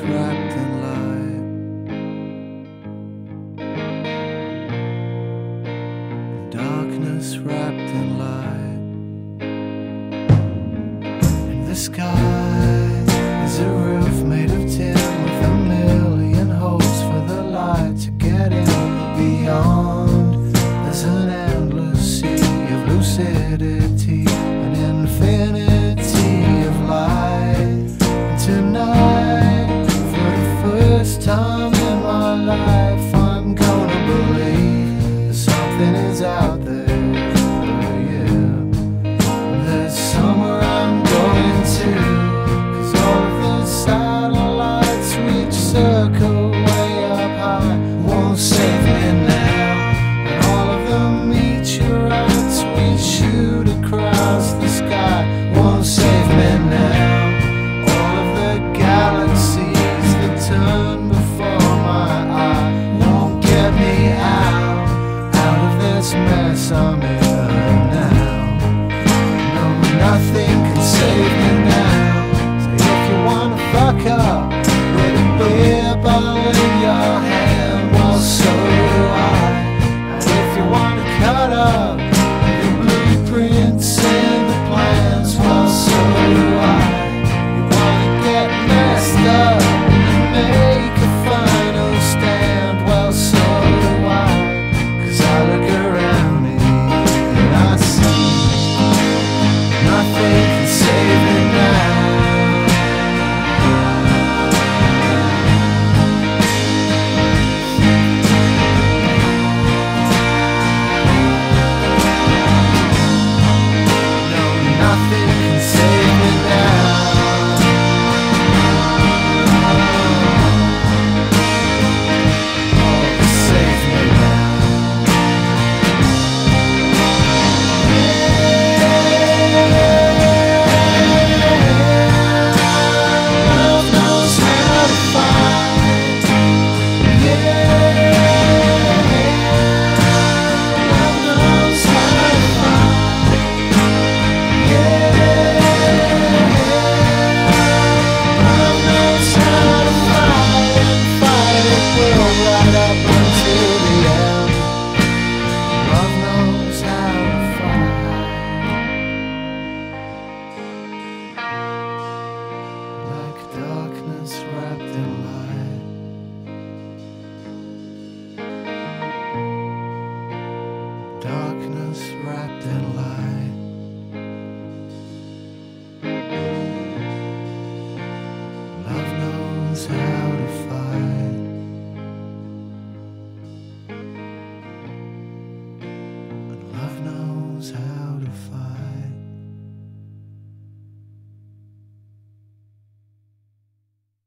wrapped in light. Darkness wrapped in light. And the sky. nothing is out there. save me now. So if you wanna fuck up with a beer bottle in your hand, well so do I. And if you wanna cut up.